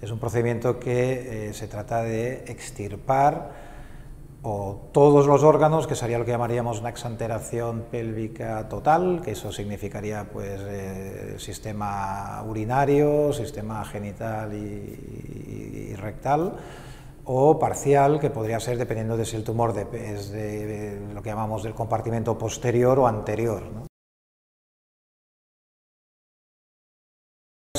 Es un procedimiento que eh, se trata de extirpar o todos los órganos, que sería lo que llamaríamos una exanteración pélvica total, que eso significaría pues eh, sistema urinario, sistema genital y, rectal, o parcial, que podría ser dependiendo de si el tumor es de, lo que llamamos del compartimento posterior o anterior.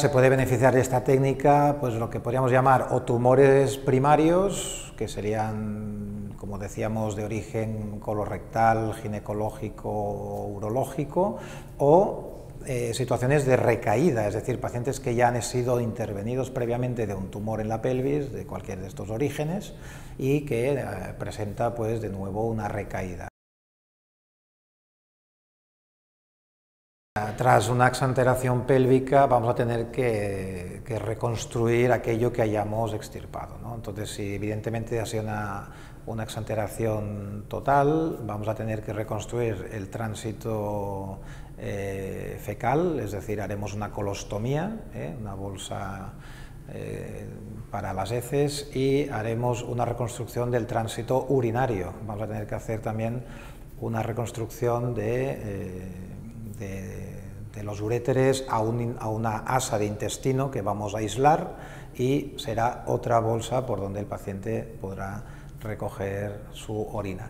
Se puede beneficiar de esta técnica, pues lo que podríamos llamar o tumores primarios, que serían como decíamos, de origen colorectal, ginecológico urológico, o eh, situaciones de recaída, es decir, pacientes que ya han sido intervenidos previamente de un tumor en la pelvis, de cualquier de estos orígenes, y que eh, presenta pues de nuevo una recaída. Tras una exanteración pélvica vamos a tener que, reconstruir aquello que hayamos extirpado. Entonces, si evidentemente ha sido una, una, exanteración total, vamos a tener que reconstruir el tránsito eh, fecal, es decir, haremos una colostomía, ¿eh? una bolsa eh, para las heces, y haremos una reconstrucción del tránsito urinario. Vamos a tener que hacer también una reconstrucción de de, los uréteres a, a una asa de intestino que vamos a aislar y será otra bolsa por donde el paciente podrá recoger su orina.